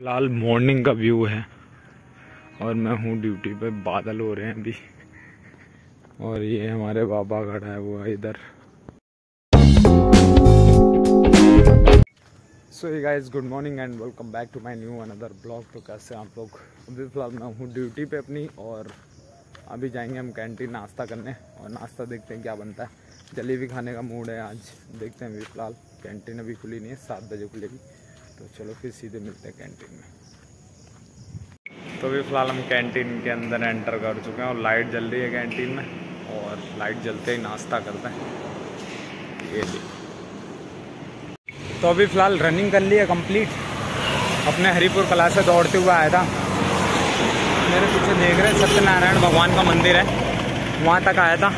फ़िलहाल मॉर्निंग का व्यू है। और मैं हूँ ड्यूटी पे, बादल हो रहे हैं अभी। और ये हमारे बाबा खड़ा है, वो इधर। So hi guys good morning and welcome back to my new another blog तो कैसे आप लोग? अभी फ़िलहाल मैं हूँ ड्यूटी पे अपनी, और अभी जाएँगे हम कैंटीन नाश्ता करने। और नाश्ता देखते हैं क्या बनता है। जलेबी खाने का मूड है आज। देखते हैं अभी फ़िलहाल। कैंटीन अभी खुली नहीं है, सात बजे खुलेगी। तो चलो फिर सीधे मिलते हैं कैंटीन में। तो अभी फ़िलहाल हम कैंटीन के अंदर एंटर कर चुके हैं और लाइट जल रही है कैंटीन में और लाइट जलते ही नाश्ता करते हैं। ये देखिए तो अभी फ़िलहाल रनिंग कर ली है कंप्लीट अपने हरिपुर कला से दौड़ते हुए आया था। मेरे पीछे देख रहे हैं सत्यनारायण भगवान का मंदिर है। वहाँ तक आया था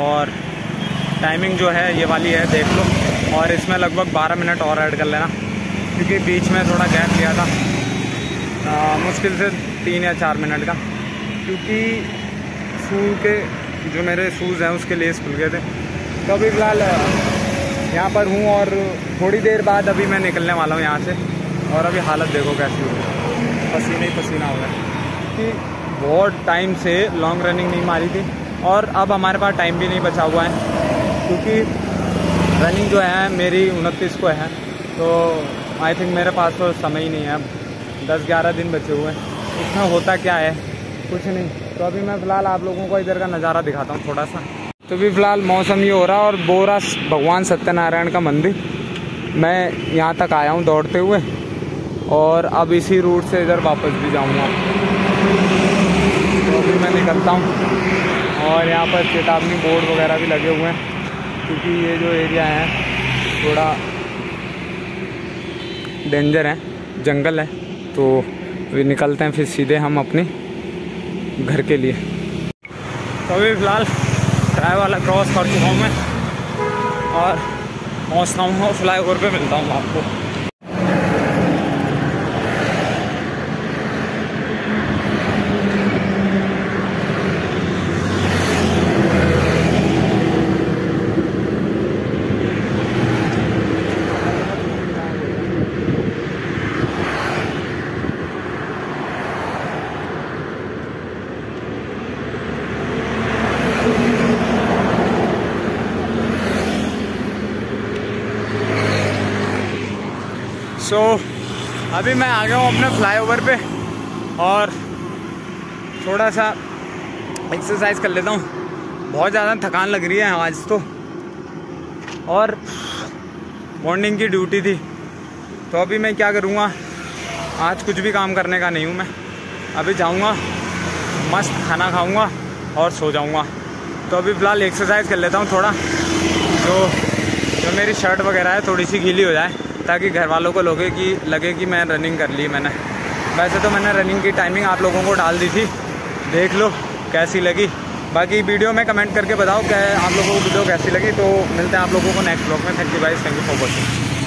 और टाइमिंग जो है, ये वाली है, देख लो। और इसमें लगभग 12 मिनट और ऐड कर लेना। क्योंकि बीच में थोड़ा गैप लिया था। आ, मुश्किल से तीन या चार मिनट का। क्योंकि शू के जो मेरे शूज़ हैं उसके लेस खुल गए थे। तो अभी फ़िलहाल यहाँ पर हूँ और थोड़ी देर बाद अभी मैं निकलने वाला हूँ यहाँ से। और अभी हालत देखो कैसी हो पसीने ही पसीना हो गया कि बहुत टाइम से लॉन्ग रनिंग नहीं मारी थी। और अब हमारे पास टाइम भी नहीं बचा हुआ है। क्योंकि रनिंग जो है मेरी उनतीस को है। तो आई थिंक मेरे पास तो समय ही नहीं है अब। दस ग्यारह दिन बचे हुए हैं। इसमें होता क्या है? कुछ नहीं। तो अभी मैं फ़िलहाल आप लोगों को इधर का नज़ारा दिखाता हूँ थोड़ा सा। तो अभी फ़िलहाल मौसम ये हो रहा है और बोरा भगवान सत्यनारायण का मंदिर। मैं यहाँ तक आया हूँ दौड़ते हुए और अब इसी रूट से इधर वापस भी जाऊँगा। तो अभी मैं निकलता हूँ और यहाँ पर चेतावनी बोर्ड वगैरह भी लगे हुए हैं, क्योंकि ये जो एरिया है, थोड़ा डेंजर है, जंगल है तो अभी निकलते हैं फिर सीधे हम अपने घर के लिए। तो अभी फ़िलहाल ड्राइव वाला क्रॉस कर चुका हूँ मैं और पहुँचता हूँ फ्लाई ओवर पर मिलता हूँ आपको। सो so, अभी मैं आ गया हूँ अपने फ्लाईओवर पे और थोड़ा सा एक्सरसाइज कर लेता हूँ। बहुत ज़्यादा थकान लग रही है आज तो। और मॉर्निंग की ड्यूटी थी। तो अभी मैं क्या करूँगा? आज कुछ भी काम करने का नहीं हूँ मैं। अभी जाऊँगा मस्त खाना खाऊँगा और सो जाऊँगा। तो अभी फ़िलहाल एक्सरसाइज कर लेता हूँ थोड़ा। तो जो मेरी शर्ट वगैरह है थोड़ी सी गीली हो जाए। ताकि घर वालों को लगे कि लगे कि मैं रनिंग कर ली मैंने। वैसे तो मैंने रनिंग की टाइमिंग आप लोगों को डाल दी थी। देख लो, कैसी लगी। बाकी वीडियो में कमेंट करके बताओ क्या आप लोगों को वीडियो कैसी लगी तो मिलते हैं आप लोगों को नेक्स्ट ब्लॉग में। Thank you bye thank you for watching